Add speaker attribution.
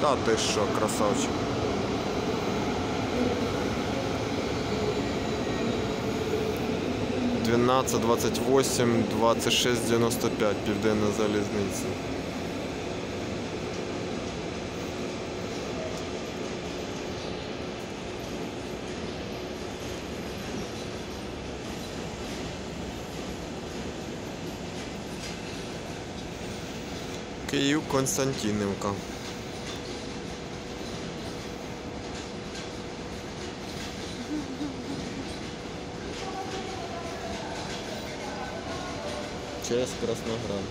Speaker 1: Та ти що, красавчик. Двенадцать, двадцять восемь, двадцять шесть, девяносто пять, південна залізниця. Київ Константинівка. Через Красноград.